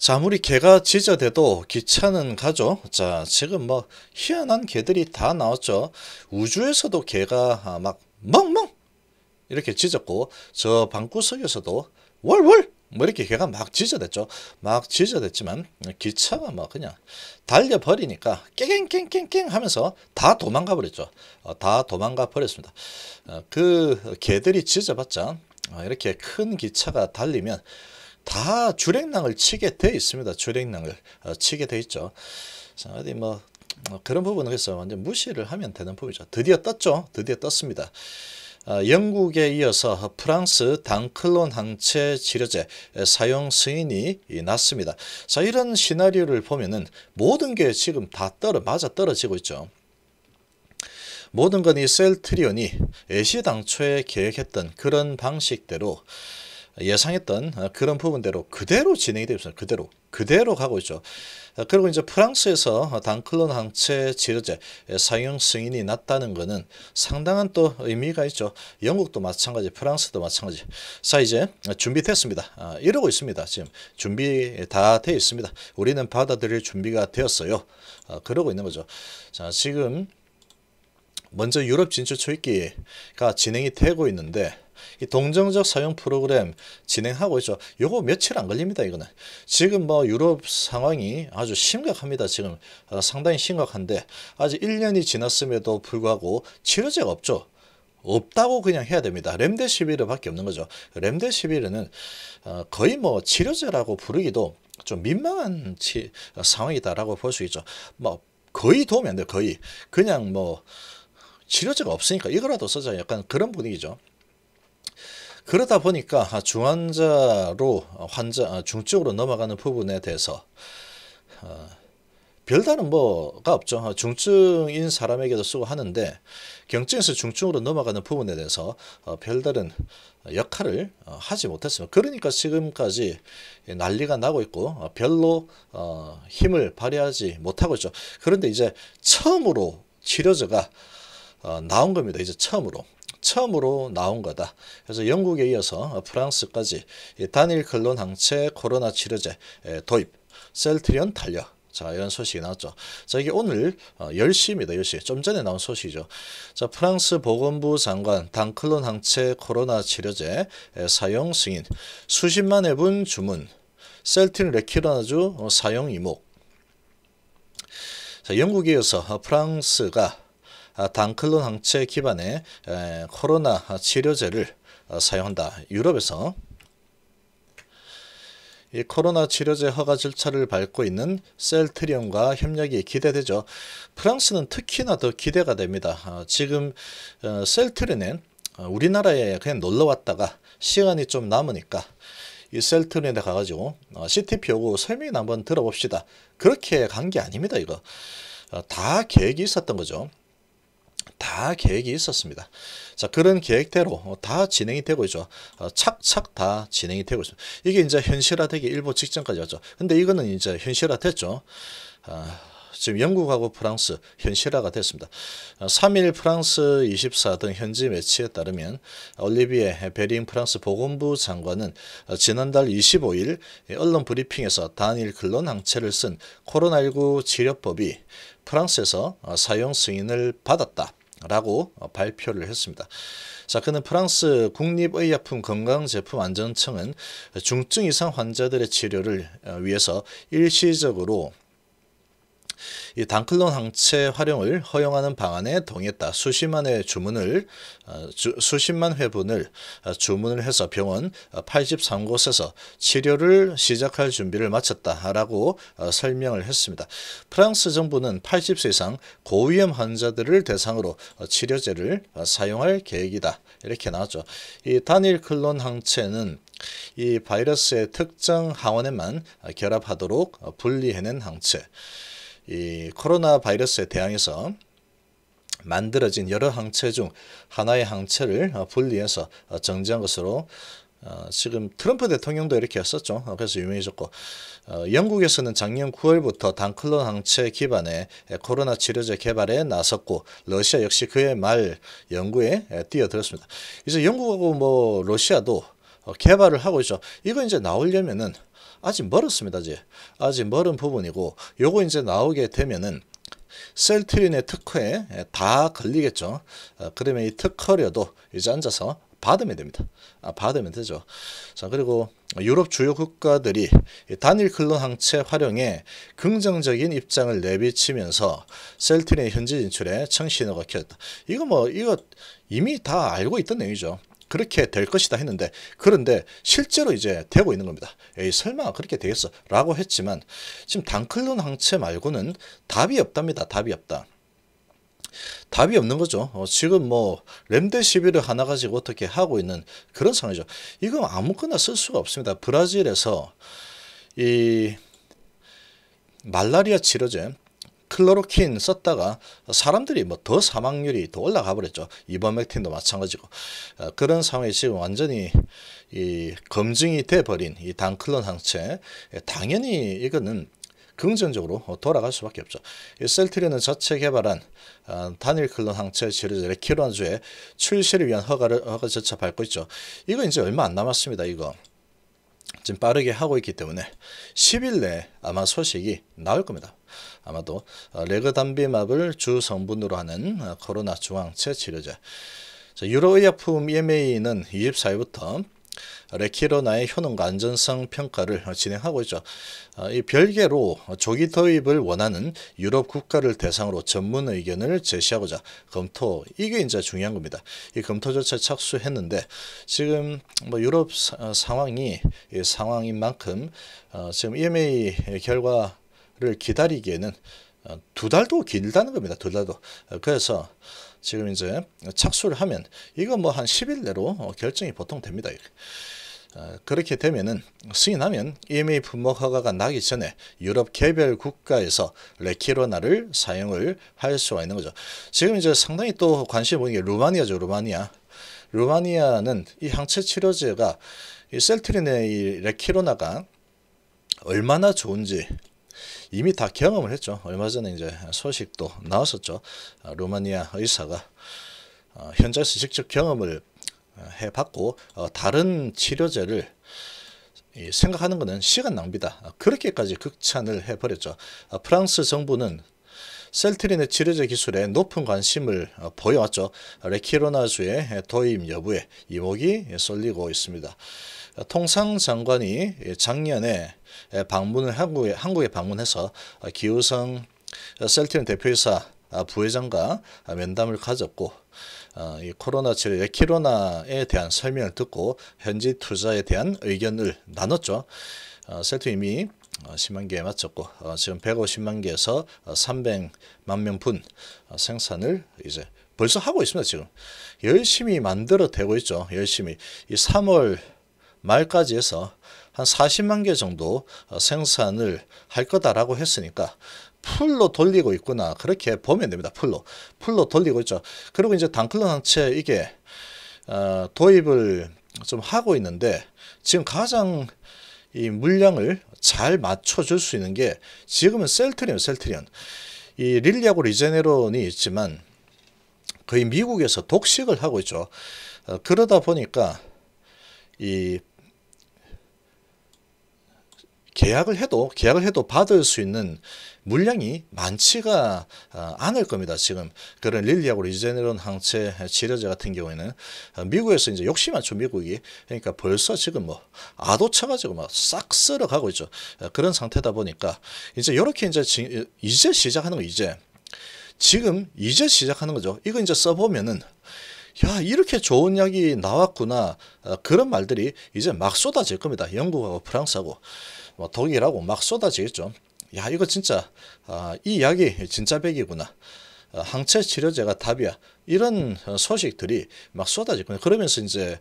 자, 아무리 개가 지저대도 기차는 가죠. 자, 지금 뭐 희한한 개들이 다 나왔죠. 우주에서도 개가 아, 막 멍멍 이렇게 짖었고 저 방구석에서도 월월 뭐 이렇게 개가 막 짖어댔죠. 막 짖어댔지만 기차가 뭐 그냥 달려버리니까 깽깽깽깽깽 하면서 다 도망가 버렸죠. 어, 다 도망가 버렸습니다. 어, 그 개들이 짖어봤자 어, 이렇게 큰 기차가 달리면 다 주랭랑을 치게 돼 있습니다. 주랭랑을 어, 치게 돼 있죠. 자, 어디 뭐 어, 그런 부분은 그래서 완전 무시를 하면 되는 부분이죠. 드디어 떴죠. 드디어 떴습니다. 어, 영국에 이어서 프랑스 당클론 항체 치료제 사용 승인이 났습니다. 자, 이런 시나리오를 보면은 모든 게 지금 다 떨어 맞아 떨어지고 있죠. 모든 건 이 셀트리온이 애시당초에 계획했던 그런 방식대로 예상했던 어, 그런 부분대로 그대로 진행이 되고 있습니다. 그대로 그대로 가고 있죠. 어, 그리고 이제 프랑스에서 단클론 항체 치료제 사용 승인이 났다는 것은 상당한 또 의미가 있죠. 영국도 마찬가지, 프랑스도 마찬가지. 자 이제 준비됐습니다. 아, 이러고 있습니다. 지금 준비 다 되어 있습니다. 우리는 받아들일 준비가 되었어요. 아, 그러고 있는 거죠. 자 지금 먼저 유럽 진출 초입기가 진행이 되고 있는데 이 동정적 사용 프로그램 진행하고 있죠. 요거 며칠 안 걸립니다. 이거는 지금 뭐 유럽 상황이 아주 심각합니다. 지금 어, 상당히 심각한데 아직 1년이 지났음에도 불구하고 치료제가 없죠. 없다고 그냥 해야 됩니다. 렘데시비르밖에 없는 거죠. 렘데시비르는 어, 거의 뭐 치료제라고 부르기도 좀 민망한 치, 어, 상황이다라고 볼 수 있죠. 뭐 거의 도움이 안 돼요. 거의 그냥 뭐 치료제가 없으니까 이거라도 쓰자 약간 그런 분위기죠. 그러다 보니까 중환자로 환자 중증으로 넘어가는 부분에 대해서 어, 별다른 뭐가 없죠. 중증인 사람에게도 쓰고 하는데 경증에서 중증으로 넘어가는 부분에 대해서 어, 별다른 역할을 어, 하지 못했습니다. 그러니까 지금까지 난리가 나고 있고 별로 힘을 발휘하지 못하고 있죠. 그런데 이제 처음으로 치료제가 나온 겁니다. 이제 처음으로. 처음으로 나온 거다. 그래서 영국에 이어서 프랑스까지 단일 근론 항체 코로나 치료제 도입, 셀트리온 탄력. 자, 이런 소식이 나왔죠. 자, 이게 오늘 10시입니다. 어, 10시. 좀 전에 나온 소식이죠. 자, 프랑스 보건부 장관 단클론 항체 코로나 치료제 사용 승인. 수십만 회분 주문. 셀틴 레키라주 사용 이목. 자, 영국에 이어서 프랑스가 아, 단클론 항체 기반의 코로나 치료제를 어, 사용한다. 유럽에서 이 코로나 치료제 허가 절차를 밟고 있는 셀트리온과 협력이 기대되죠. 프랑스는 특히나 더 기대가 됩니다. 어, 지금 어, 셀트리온은 우리나라에 그냥 놀러 왔다가 시간이 좀 남으니까 이 셀트리온에 가가지고 CTP 오고 설명 한번 들어봅시다. 그렇게 간 게 아닙니다. 이거 다 계획이 있었던 거죠. 다 계획이 있었습니다. 자 그런 계획대로 다 진행이 되고 있죠. 어, 착착 다 진행이 되고 있습니다. 이게 이제 현실화되기 일보 직전까지 왔죠. 근데 이거는 이제 현실화됐죠. 아, 지금 영국하고 프랑스 현실화가 됐습니다. 3일 어, 프랑스 24등 현지 매체에 따르면 올리비에 베링 프랑스 보건부 장관은 어, 지난달 25일 언론 브리핑에서 단일 근론 항체를 쓴 코로나19 치료법이 프랑스에서 사용 승인을 받았다. 라고 발표를 했습니다. 자, 그는 프랑스 국립의약품 건강제품안전청은 중증 이상 환자들의 치료를 위해서 일시적으로 이 단클론 항체 활용을 허용하는 방안에 동의했다. 수십만 회 주문을 어, 주, 수십만 회분을 어, 주문을 해서 병원 83곳에서 어, 치료를 시작할 준비를 마쳤다라고 설명을 했습니다. 프랑스 정부는 80세 이상 고위험 환자들을 대상으로 치료제를 사용할 계획이다. 이렇게 나왔죠. 이 단일 클론 항체는 이 바이러스의 특정 항원에만 결합하도록 분리해낸 항체. 이 코로나 바이러스에 대항해서 만들어진 여러 항체 중 하나의 항체를 어, 분리해서 어, 정지한 것으로 어, 지금 트럼프 대통령도 이렇게 했었죠. 그래서 유명해졌고 영국에서는 작년 9월부터 단클론 항체 기반의 코로나 치료제 개발에 나섰고 러시아 역시 그의 말 연구에 뛰어들었습니다. 이제 영국하고 뭐 러시아도 개발을 하고 있죠. 이거 이제 나오려면은 아직 멀었습니다. 아직 아직 멀은 부분이고 요거 이제 나오게 되면은 셀트린의 특허에 다 걸리겠죠. 어, 그러면 이 특허료도 이제 앉아서 받으면 됩니다. 아, 받으면 되죠. 자, 그리고 유럽 주요 국가들이 단일 클론 항체 활용에 긍정적인 입장을 내비치면서 셀트린의 현지 진출에 청신호가 켰다. 이거 뭐, 이거 이미 다 알고 있던 내용이죠. 그렇게 될 것이다 했는데 그런데 실제로 이제 되고 있는 겁니다. 에이 설마 그렇게 되겠어 라고 했지만 지금 단클론 항체 말고는 답이 없답니다. 답이 없다. 답이 없는 거죠. 어, 지금 뭐 렘데시비를 하나 가지고 어떻게 하고 있는 그런 상황이죠. 이거 아무거나 쓸 수가 없습니다. 브라질에서 이 말라리아 치료제 클로로킨 썼다가 사람들이 뭐 더 사망률이 더 올라가 버렸죠. 이번맥틴도 마찬가지고 어, 그런 상황이 지금 완전히 이 검증이 돼 버린 이 단클론 항체 당연히 이거는 긍정적으로 돌아갈 수밖에 없죠. 이 셀트리는 자체 개발한 어, 단일 클론 항체 치료제 레키론주의 출시를 위한 허가를 허가 절차 밟고 있죠. 이거 이제 얼마 안 남았습니다. 이거 지금 빠르게 하고 있기 때문에 10일 내에 아마 소식이 나올 겁니다. 아마도 어, 레그담비맙을 주 성분으로 하는 어, 코로나 중앙체 치료제. 유로의약품 EMA는 24일부터 레키로나의 효능과 안전성 평가를 진행하고 있죠. 어, 이 별개로 조기 도입을 원하는 유럽 국가를 대상으로 전문 의견을 제시하고자 검토 이게 이제 중요한 겁니다. 이 검토 절차 착수했는데 지금 뭐 유럽 사, 상황이 상황인 만큼 지금 EMA 결과 를 기다리기에는 어, 두 달도 길다는 겁니다. 두 달도. 어, 그래서 지금 이제 착수를 하면 이거 뭐 한 10일 내로 어, 결정이 보통 됩니다. 그렇게 되면은 승인하면 EMA 품목 허가가 나기 전에 유럽 개별 국가에서 레키로나를 사용을 할 수가 있는 거죠. 지금 이제 상당히 또 관심 보이는 게 루마니아죠. 루마니아. 루마니아는 이 항체 치료제가 이이 레키로나가 얼마나 좋은지 이미 다 경험을 했죠. 얼마 전에 이제 소식도 나왔었죠. 아, 루마니아 의사가 어, 현장에서 직접 경험을 어, 해봤고 어, 다른 치료제를 생각하는 것은 시간 낭비다. 아, 그렇게까지 극찬을 해버렸죠. 아, 프랑스 정부는 셀트린의 치료제 기술에 높은 관심을 보여왔죠. 레키로나주의 도입 여부에 이목이 쏠리고 있습니다. 통상 장관이 작년에 방문을 한국에, 한국에 방문해서 기우성 셀트린 대표이사 부회장과 면담을 가졌고 어, 이 코로나 치료 레키로나에 대한 설명을 듣고 현지 투자에 대한 의견을 나눴죠. 어, 셀트 이미 10만 개에 맞췄고 어, 지금 150만 개에서 300만 명분 생산을 이제 벌써 하고 있습니다. 지금 열심히 만들어 대고 있죠. 열심히 이 3월 말까지 해서 한 40만 개 정도 어, 생산을 할 거다라고 했으니까 full로 돌리고 있구나 그렇게 보면 됩니다. full로 full로 돌리고 있죠. 그리고 이제 단클론 항체 이게 어, 도입을 좀 하고 있는데 지금 가장 이 물량을 잘 맞춰줄 수 있는 게 지금은 셀트리온 셀트리온 이 릴리하고 리제네론이 있지만 거의 미국에서 독식을 하고 있죠. 어, 그러다 보니까 이 계약을 해도 계약을 해도 받을 수 있는 물량이 많지가 어, 않을 겁니다. 지금 그런 릴리하고 리제네론 항체 치료제 같은 경우에는 어, 미국에서 이제 욕심 많죠. 미국이 그러니까 벌써 지금 뭐 아도 쳐가지고 막 싹 쓸어 가고 있죠. 어, 그런 상태다 보니까 이제 이렇게 이제 이제 시작하는 거 이제 지금 이제 시작하는 거죠. 이거 이제 써보면은 야 이렇게 좋은 약이 나왔구나 그런 말들이 이제 막 쏟아질 겁니다. 영국하고 프랑스하고 뭐 독일하고 막 쏟아지겠죠. 야 이거 진짜 아, 이 약이 진짜 백이구나. 어, 항체 치료제가 답이야. 이런 소식들이 막 쏟아지거든요. 그러면서 이제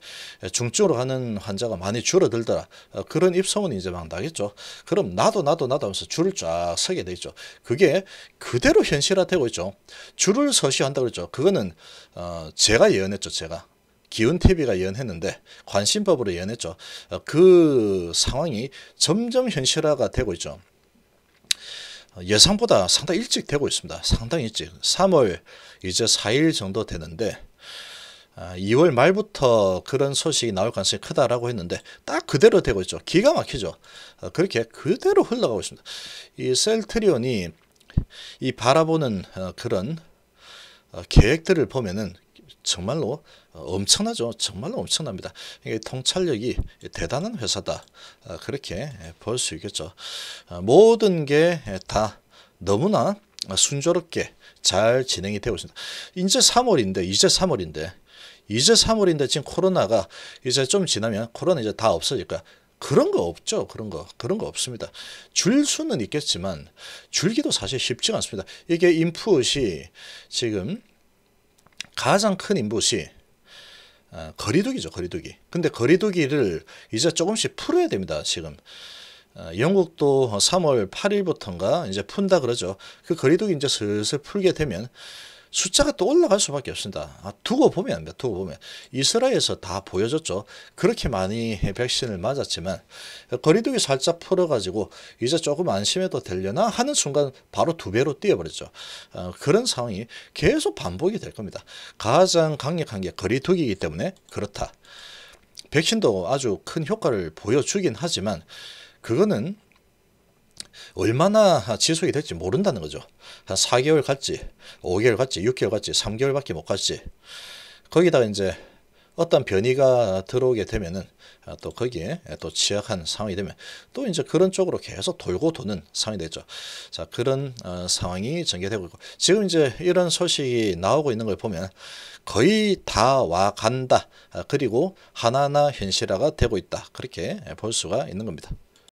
중증으로 가는 환자가 많이 줄어들더라. 어, 그런 입소문이 이제 막 나겠죠. 그럼 나도 나도 나도 하면서 줄을 쫙 서게 되죠. 그게 그대로 현실화되고 있죠. 줄을 서시 한다고 그랬죠. 그거는 어, 제가 예언했죠. 제가. 기운 TV가 예언했는데 관심법으로 예언했죠. 어, 그 상황이 점점 현실화가 되고 있죠. 어, 예상보다 상당히 일찍 되고 있습니다. 상당히 일찍. 3월 이제 4일 정도 되는데 아, 2월 말부터 그런 소식이 나올 가능성이 크다라고 했는데 딱 그대로 되고 있죠. 기가 막히죠. 어, 그렇게 그대로 흘러가고 있습니다. 이 셀트리온이 이 바라보는 어, 그런 어, 계획들을 보면은 정말로 어, 엄청나죠. 정말로 엄청납니다. 이게 통찰력이 대단한 회사다. 어, 그렇게 볼 수 있겠죠. 어, 모든 게 다 너무나 순조롭게 잘 진행이 되고 있습니다. 이제 3월인데 이제 3월인데 이제 3월인데 지금 코로나가 이제 좀 지나면 코로나 이제 다 없어질 거야. 그런 거 없죠. 그런 거. 그런 거 없습니다. 줄 수는 있겠지만 줄기도 사실 쉽지가 않습니다. 이게 인풋이 지금 가장 큰 인풋이 어, 거리두기죠. 거리두기. 근데 거리두기를 이제 조금씩 풀어야 됩니다. 지금. 어, 영국도 3월 8일부터인가 이제 푼다 그러죠. 그 거리두기 이제 슬슬 풀게 되면 숫자가 또 올라갈 수밖에 없습니다. 아, 두고 보면. 두고 보면 이스라엘에서 다 보여줬죠. 그렇게 많이 백신을 맞았지만 거리두기 살짝 풀어가지고 이제 조금 안심해도 되려나 하는 순간 바로 두 배로 뛰어버렸죠. 어, 그런 상황이 계속 반복이 될 겁니다. 가장 강력한 게 거리두기이기 때문에 그렇다. 백신도 아주 큰 효과를 보여주긴 하지만 그거는 얼마나 지속이 될지 모른다는 거죠. 한 4개월 갔지, 5개월 갔지, 6개월 갔지, 3개월밖에 못 갔지. 거기다가 이제 어떤 변이가 들어오게 되면은 또 거기에 또 취약한 상황이 되면 또 이제 그런 쪽으로 계속 돌고 도는 상황이 되죠. 자, 그런 어, 상황이 전개되고 있고 지금 이제 이런 소식이 나오고 있는 걸 보면 거의 다 와 간다. 아, 그리고 하나하나 현실화가 되고 있다. 그렇게 볼 수가 있는 겁니다.